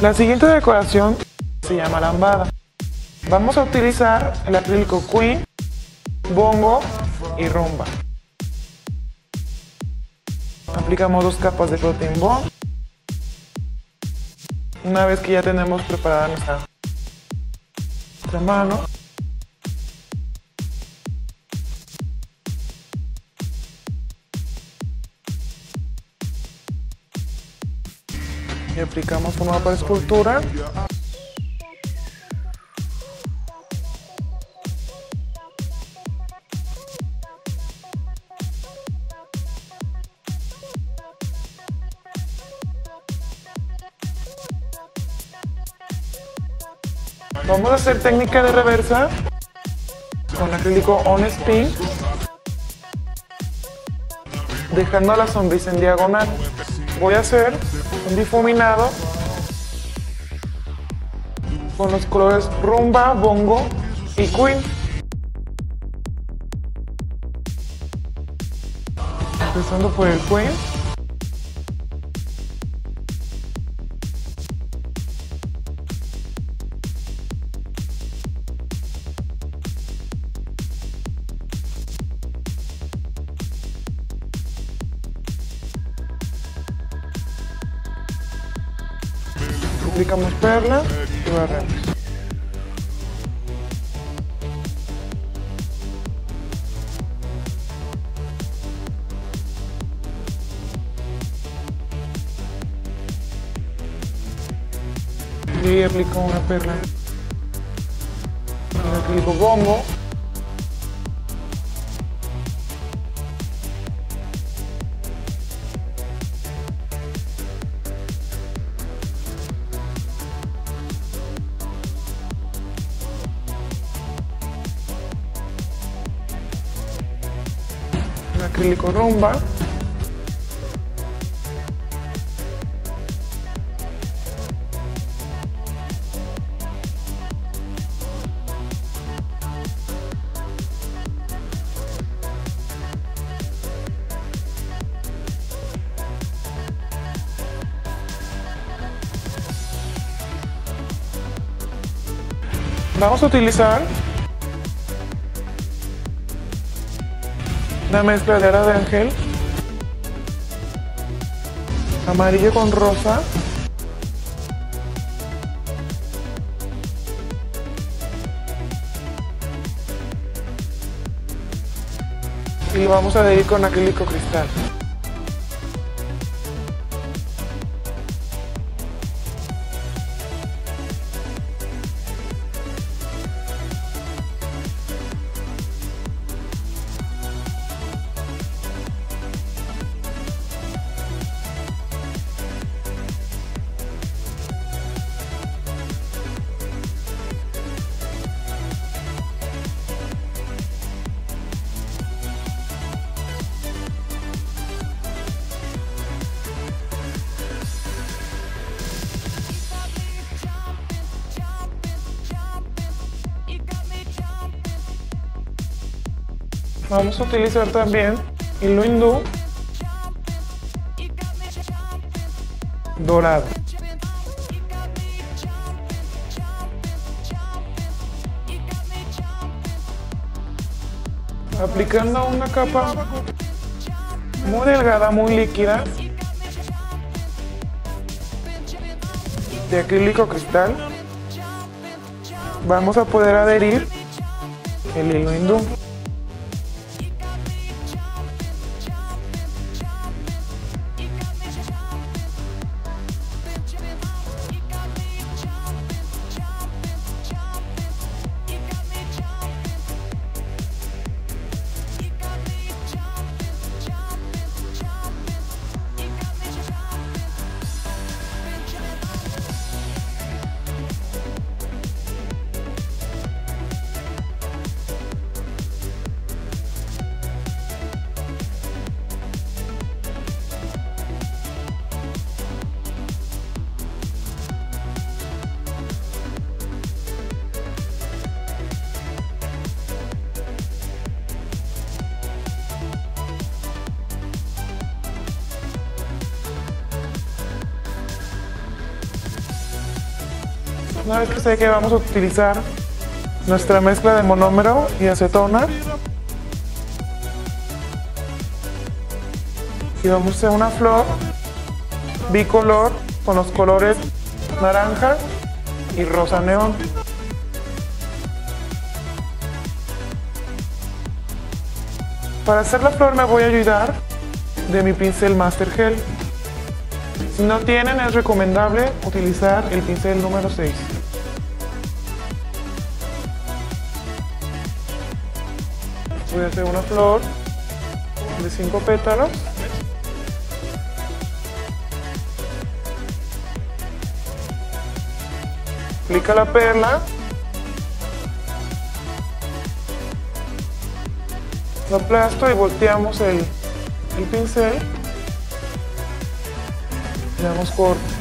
La siguiente decoración se llama lambada. Vamos a utilizar el acrílico Queen, bongo y rumba. Aplicamos dos capas de protein bond. Una vez que ya tenemos preparada nuestra mano, y aplicamos forma para escultura. Vamos a hacer técnica de reversa con acrílico on spin, dejando la sonrisa en diagonal. Voy a hacer difuminado con los colores rumba, bongo y queen. Empezando por el queen. Perla y. Y ahí aplico una perla. Y aplico bombo. Rumba. Vamos a utilizar una mezcla de ara de ángel, amarillo con rosa, y lo vamos a adherir con acrílico cristal. Vamos a utilizar también hilo hindú dorado. Aplicando una capa muy delgada, muy líquida de acrílico cristal, vamos a poder adherir el hilo hindú. Una vez que sé que vamos a utilizar nuestra mezcla de monómero y acetona, y vamos a hacer una flor bicolor con los colores naranja y rosa neón. Para hacer la flor me voy a ayudar de mi pincel Master Gel. Si no tienen es recomendable utilizar el pincel número 6. Voy a hacer una flor de 5 pétalos. Aplica la perla. Lo aplasto y volteamos el, el pincel. Le damos corte.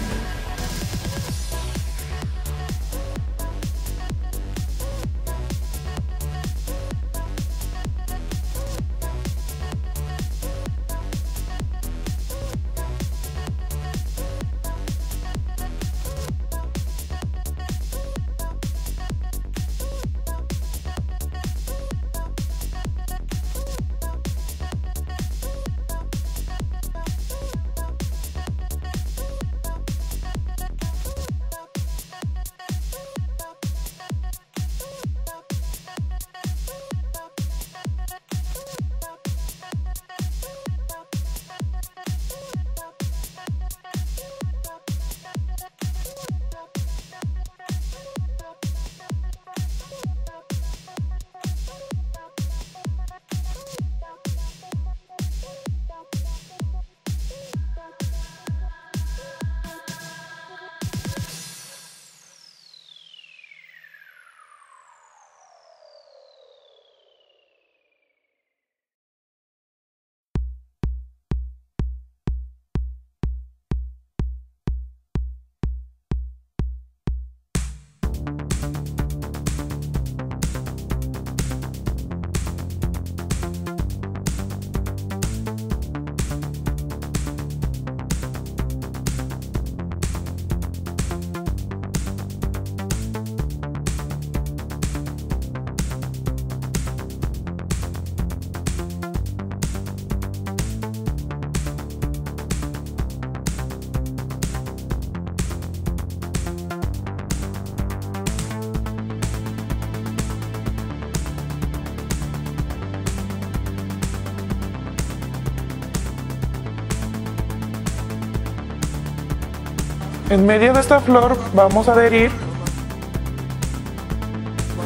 En medio de esta flor vamos a adherir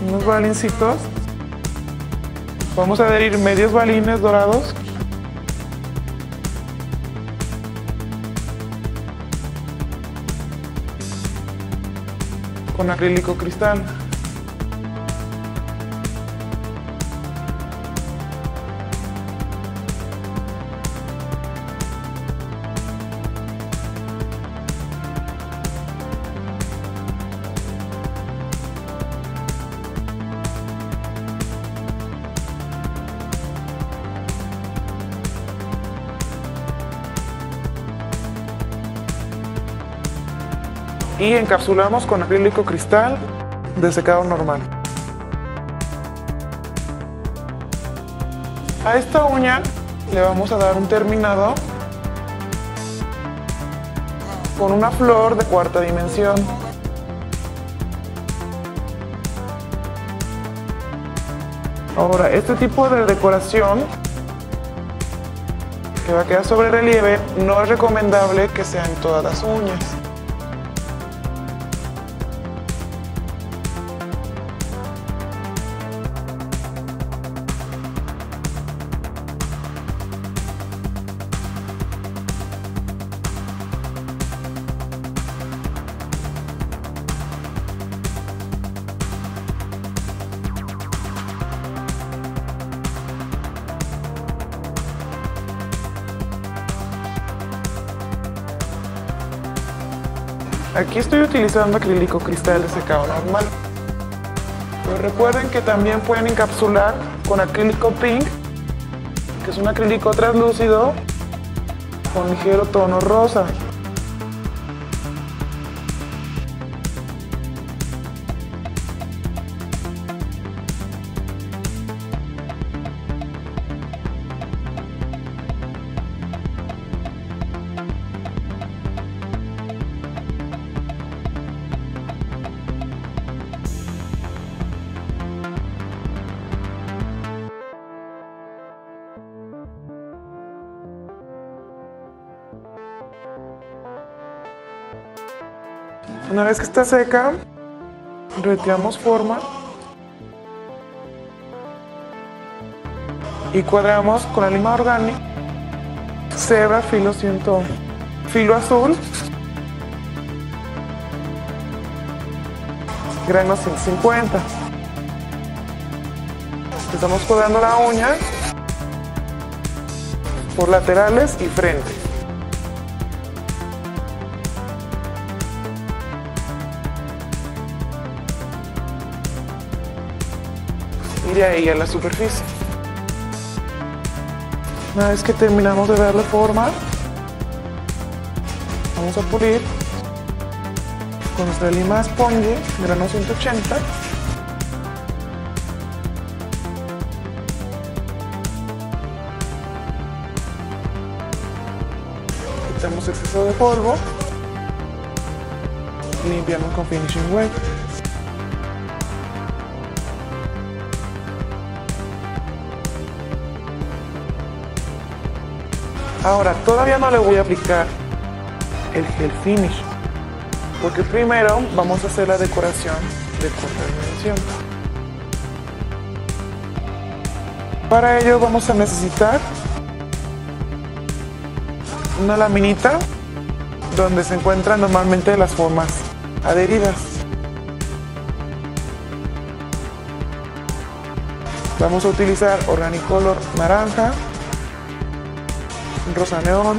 unos balincitos. Vamos a adherir medios balines dorados. Con acrílico cristal. Y encapsulamos con acrílico cristal de secado normal. A esta uña le vamos a dar un terminado con una flor de cuarta dimensión. Ahora, este tipo de decoración que va a quedar sobre relieve no es recomendable que sea en todas las uñas. Aquí estoy utilizando acrílico cristal de secado normal. Pero recuerden que también pueden encapsular con acrílico pink, que es un acrílico translúcido con ligero tono rosa. Una vez que está seca, retiramos forma y cuadramos con la lima orgánica, cebra, filo 100, filo azul, grano 150. Estamos cuadrando la uña por laterales y frente. Y de ahí a la superficie. Una vez que terminamos de darle forma, vamos a pulir con nuestra lima Sponge grano 180. Quitamos exceso de polvo. Limpiamos con Finishing Wet. Ahora, todavía no le voy a aplicar el gel finish, porque primero vamos a hacer la decoración de corta. Para ello vamos a necesitar una laminita donde se encuentran normalmente las formas adheridas. Vamos a utilizar Organicolor naranja, rosa neón,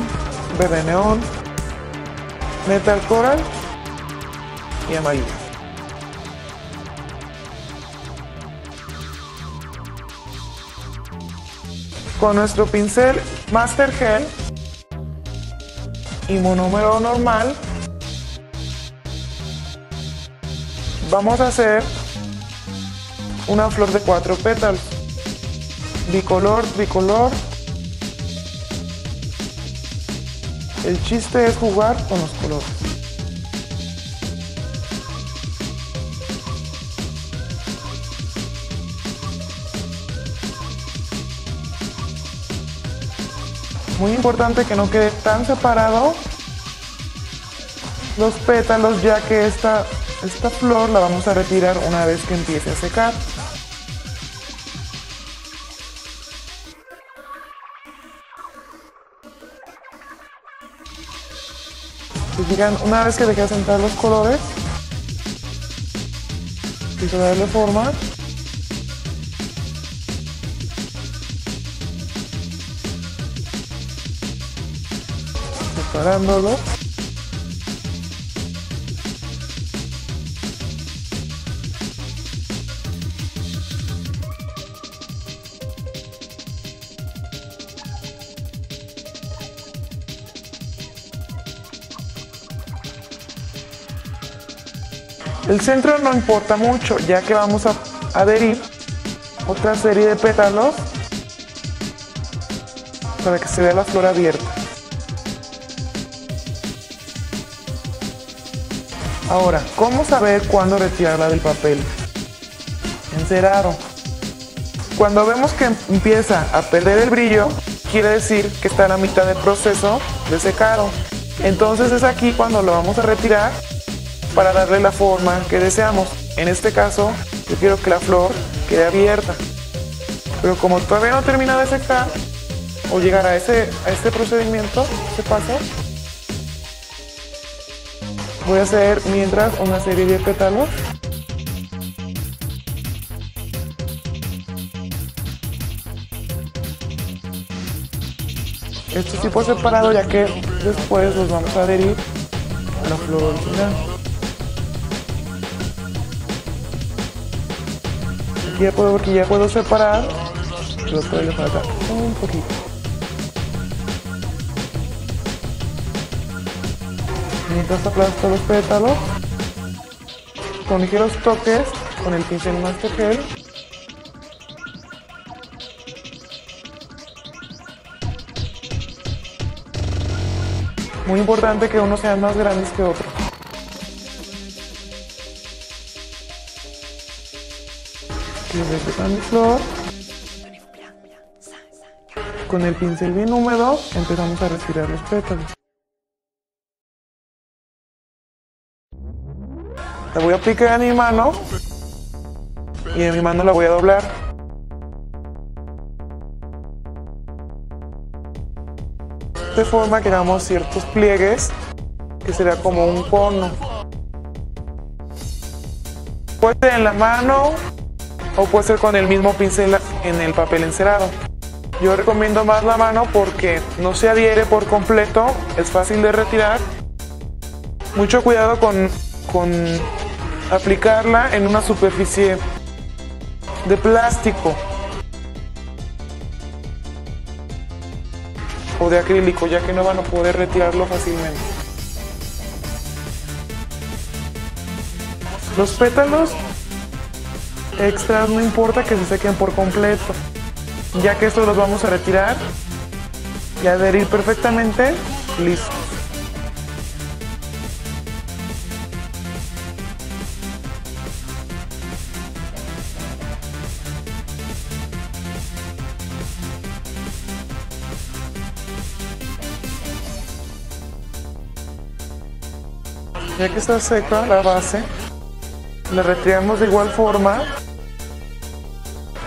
verde neón, metal coral y amarillo. Con nuestro pincel Master Gel y monómero normal vamos a hacer una flor de cuatro pétalos bicolor, bicolor El chiste es jugar con los colores. Muy importante que no quede tan separado los pétalos ya que esta, esta flor la vamos a retirar una vez que empiece a secar. Una vez que dejé sentar los colores, a darle forma. Separándolo. El centro no importa mucho, ya que vamos a adherir otra serie de pétalos para que se vea la flor abierta. Ahora, ¿cómo saber cuándo retirarla del papel encerado? Cuando vemos que empieza a perder el brillo, quiere decir que está en la mitad del proceso de secado. Entonces es aquí cuando lo vamos a retirar para darle la forma que deseamos. En este caso, yo quiero que la flor quede abierta. Pero como todavía no termina de secar, o llegar a, ese, a este procedimiento, ese paso, voy a hacer mientras una serie de pétalos. Estos tipos separados ya que después los vamos a adherir a la flor original. Ya puedo, porque ya puedo separar, pero todavía le falta un poquito. Mientras aplasto los pétalos, con ligeros toques, con el pincel Master Gel, Muy importante que uno sea más grandes que mi flor. Con el pincel bien húmedo empezamos a respirar los pétalos. La voy a aplicar en mi mano y en mi mano la voy a doblar. De forma que hagamos ciertos pliegues que será como un cono. Ser en la mano o puede ser con el mismo pincel en el papel encerado. Yo recomiendo más la mano porque no se adhiere por completo, es fácil de retirar. Mucho cuidado con, con aplicarla en una superficie de plástico o de acrílico, ya que no van a poder retirarlo fácilmente. Los pétalos extras no importa que se sequen por completo, ya que estos los vamos a retirar y adherir perfectamente listos. Ya que está seca la base, la retiramos de igual forma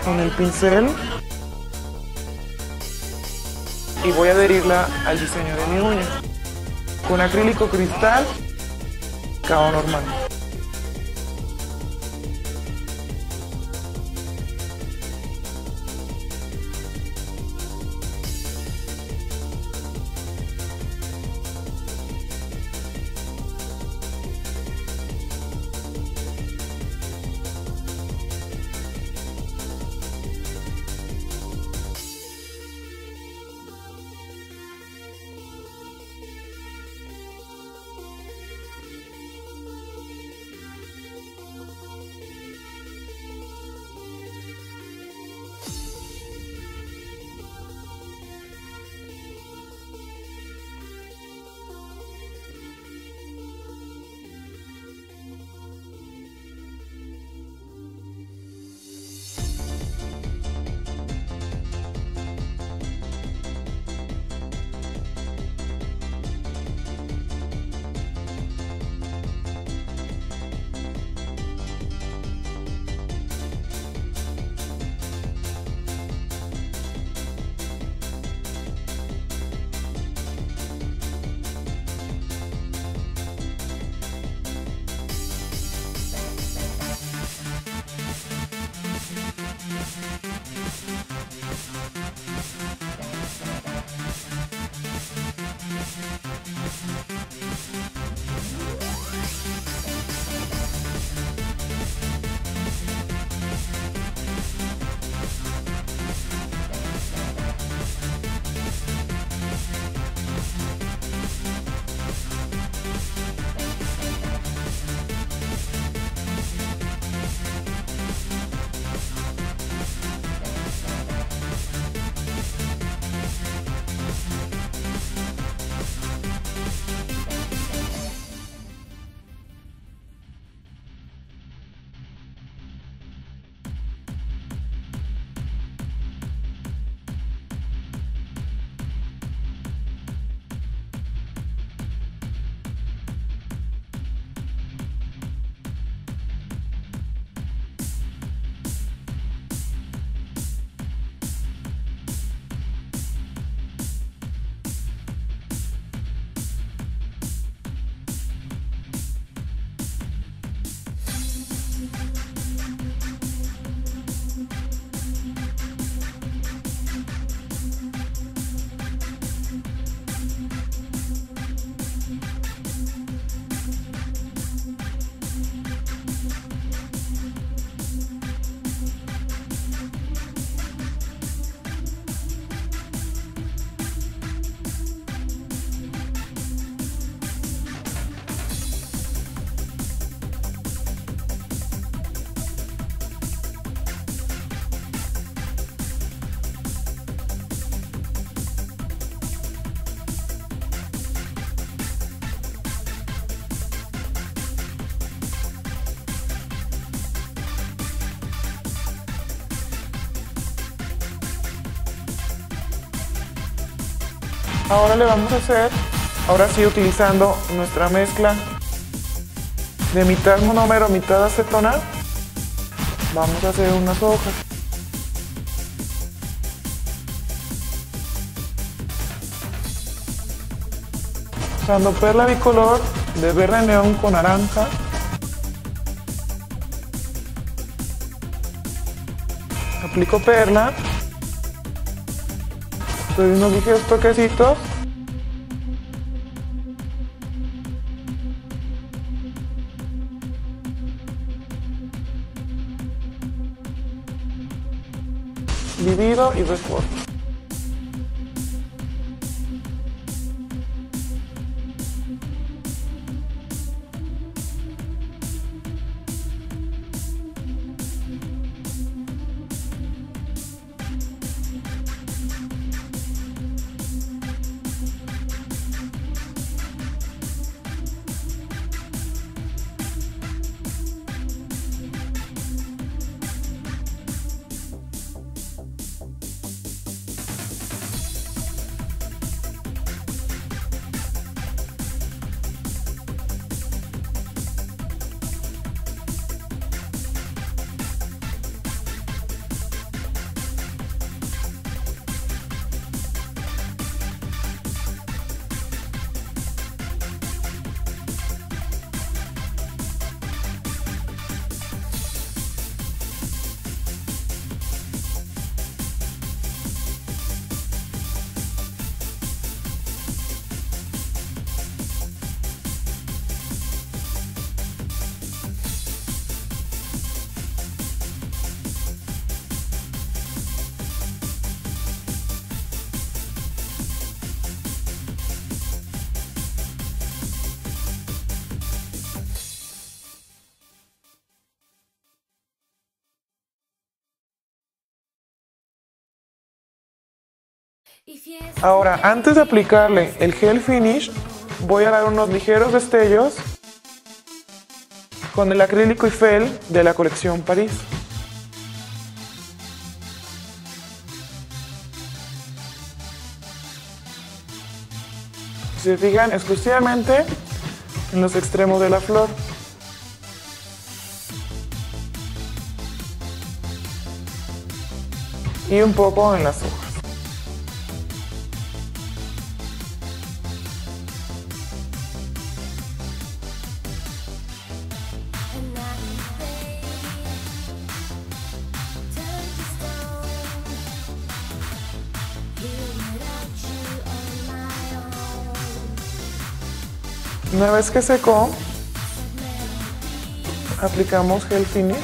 con el pincel y voy a adherirla al diseño de mi uña con acrílico cristal cabo normal. Ahora le vamos a hacer, ahora sí utilizando nuestra mezcla de mitad monómero, mitad acetona, vamos a hacer unas hojas. Usando perla bicolor de verde neón con naranja. Aplico perla. Doy unos ligeros toquecitos. Divido y recorto. Ahora, antes de aplicarle el gel finish, voy a dar unos ligeros destellos con el acrílico Eiffel de la colección París. Si se fijan exclusivamente en los extremos de la flor. Y un poco en las hojas. Una vez que secó, aplicamos gel finish.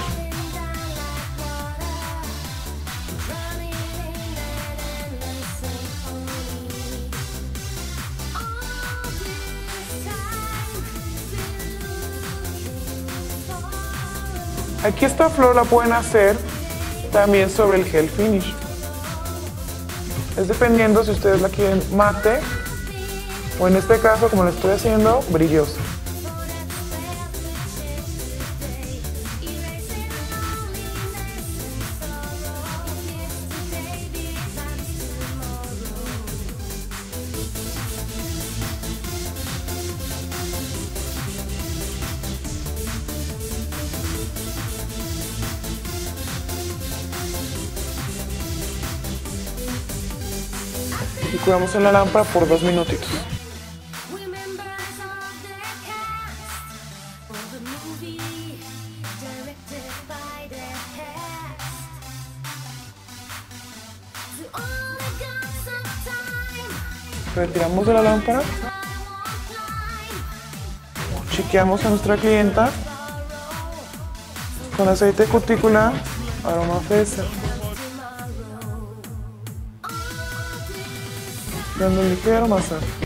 Aquí esta flor la pueden hacer también sobre el gel finish. Es dependiendo si ustedes la quieren mate o en este caso, como lo estoy haciendo, brilloso. y cuidamos en la lámpara por dos minutitos. Retiramos de la lámpara. Chequeamos a nuestra clienta con aceite de cutícula, aroma fresa. Dando un ligero masaje.